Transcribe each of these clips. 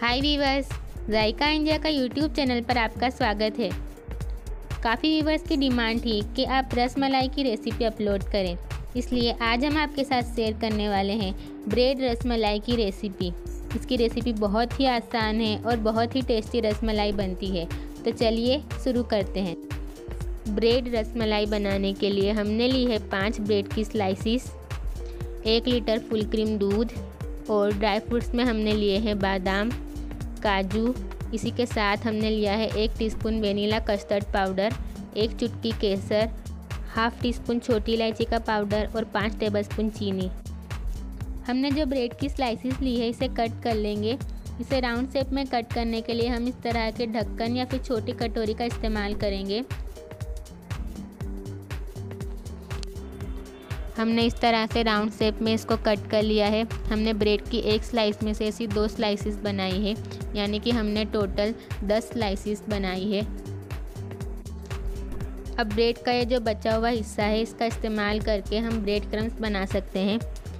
हाय viewers Zaika India का YouTube channel पर आपका स्वागत है। काफ़ी वीवर्स की डिमांड थी कि आप रस मलाई की रेसिपी अपलोड करें, इसलिए आज हम आपके साथ शेयर करने वाले हैं ब्रेड रस मलाई की रेसिपी। इसकी रेसिपी बहुत ही आसान है और बहुत ही टेस्टी रस मलाई बनती है। तो चलिए शुरू करते हैं। ब्रेड रस मलाई बनाने के लिए हमने ली है पाँच ब्रेड की स्लाइसिस एक लीटर फुल क्रीम दूध और ड्राई फ्रूट्स में हमने लिए हैं बादाम। काजू, इसी के साथ हमने लिया है एक टीस्पून वेनीला कस्टर्ड पाउडर एक चुटकी केसर हाफ़ टी स्पून छोटी इलायची का पाउडर और पाँच टेबलस्पून चीनी। हमने जो ब्रेड की स्लाइसिस ली है, इसे कट कर लेंगे। इसे राउंड शेप में कट करने के लिए हम इस तरह के ढक्कन या फिर छोटी कटोरी का इस्तेमाल करेंगे। हमने इस तरह से राउंड शेप में इसको कट कर लिया है। हमने ब्रेड की एक स्लाइस में से ऐसी दो स्लाइसिस बनाई है, यानी कि हमने टोटल दस स्लाइसिस बनाई है। अब ब्रेड का ये जो बचा हुआ हिस्सा है, इसका इस्तेमाल करके हम ब्रेड क्रम्स बना सकते हैं।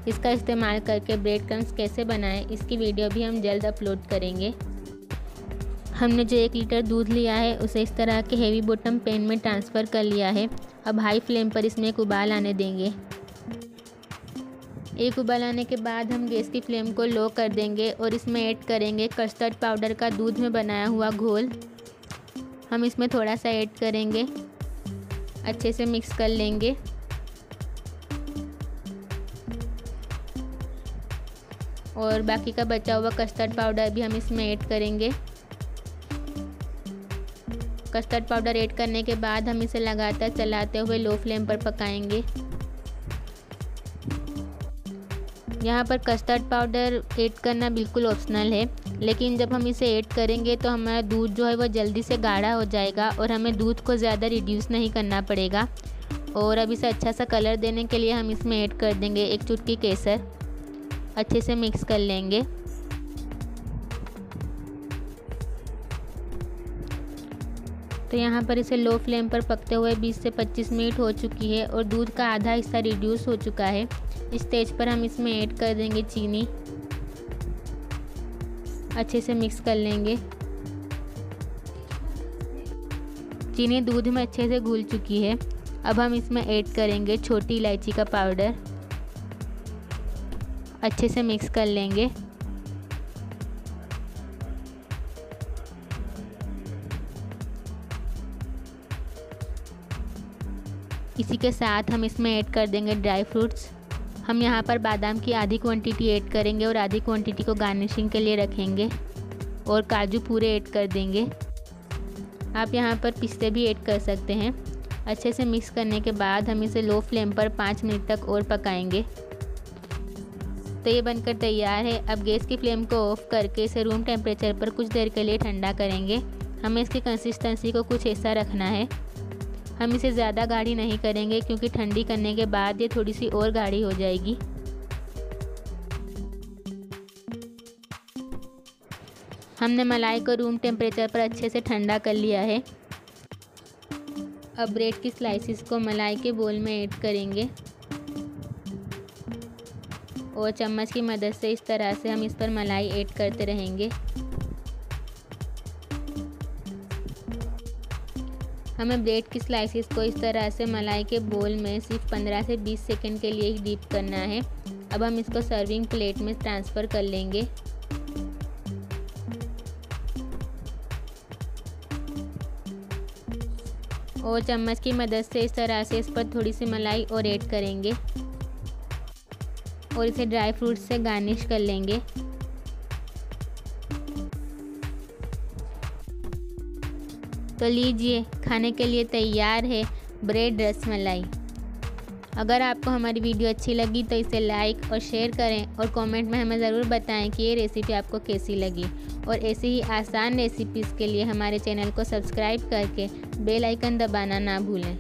इसका इस्तेमाल करके ब्रेड क्रम्स कैसे बनाएँ, इसकी वीडियो भी हम जल्द अपलोड करेंगे। हमने जो एक लीटर दूध लिया है, उसे इस तरह के हेवी बॉटम पैन में ट्रांसफ़र कर लिया है। अब हाई फ्लेम पर इसमें एक उबाल आने देंगे। एक उबाल आने के बाद हम गैस की फ्लेम को लो कर देंगे और इसमें ऐड करेंगे कस्टर्ड पाउडर का दूध में बनाया हुआ घोल। हम इसमें थोड़ा सा ऐड करेंगे। अच्छे से मिक्स कर लेंगे। और बाकी का बचा हुआ कस्टर्ड पाउडर भी हम इसमें ऐड करेंगे। कस्टर्ड पाउडर ऐड करने के बाद हम इसे लगातार चलाते हुए लो फ्लेम पर पकाएँगे। यहाँ पर कस्टर्ड पाउडर ऐड करना बिल्कुल ऑप्शनल है, लेकिन जब हम इसे ऐड करेंगे तो हमारा दूध जो है वो जल्दी से गाढ़ा हो जाएगा और हमें दूध को ज़्यादा रिड्यूस नहीं करना पड़ेगा। और अब इसे अच्छा सा कलर देने के लिए हम इसमें ऐड कर देंगे एक चुटकी केसर। अच्छे से मिक्स कर लेंगे। तो यहाँ पर इसे लो फ्लेम पर पकते हुए 20 से 25 मिनट हो चुकी है और दूध का आधा हिस्सा रिड्यूस हो चुका है। इस स्टेज पर हम इसमें ऐड कर देंगे चीनी। अच्छे से मिक्स कर लेंगे। चीनी दूध में अच्छे से घुल चुकी है। अब हम इसमें ऐड करेंगे छोटी इलायची का पाउडर अच्छे से मिक्स कर लेंगे। इसी के साथ हम इसमें ऐड कर देंगे ड्राई फ्रूट्स हम यहाँ पर बादाम की आधी क्वांटिटी ऐड करेंगे और आधी क्वांटिटी को गार्निशिंग के लिए रखेंगे और काजू पूरे ऐड कर देंगे. आप यहाँ पर पिस्ते भी ऐड कर सकते हैं. अच्छे से मिक्स करने के बाद हम इसे लो फ्लेम पर पाँच मिनट तक और पकाएँगे. तो ये बनकर तैयार है. अब गैस की फ्लेम को ऑफ़ करके इसे रूम टेम्परेचर पर कुछ देर के लिए ठंडा करेंगे. हमें इसकी कंसिस्टेंसी को कुछ ऐसा रखना है. हम इसे ज़्यादा गाढ़ी नहीं करेंगे क्योंकि ठंडी करने के बाद ये थोड़ी सी और गाढ़ी हो जाएगी। हमने मलाई को रूम टेम्परेचर पर अच्छे से ठंडा कर लिया है। अब ब्रेड की स्लाइसिस को मलाई के बोल में ऐड करेंगे। और चम्मच की मदद से इस तरह से हम इस पर मलाई ऐड करते रहेंगे। हमें ब्रेड की स्लाइसिस को इस तरह से मलाई के बोल में सिर्फ़ 15 से 20 सेकंड के लिए ही डीप करना है। अब हम इसको सर्विंग प्लेट में ट्रांसफ़र कर लेंगे। और चम्मच की मदद से इस तरह से इस पर थोड़ी सी मलाई और ऐड करेंगे। और इसे ड्राई फ्रूट से गार्निश कर लेंगे। तो लीजिए, खाने के लिए तैयार है ब्रेड रसमलाई। अगर आपको हमारी वीडियो अच्छी लगी तो इसे लाइक और शेयर करें और कमेंट में हमें ज़रूर बताएँ कि ये रेसिपी आपको कैसी लगी। और ऐसी ही आसान रेसिपीज़ के लिए हमारे चैनल को सब्सक्राइब करके बेल आइकन दबाना ना भूलें।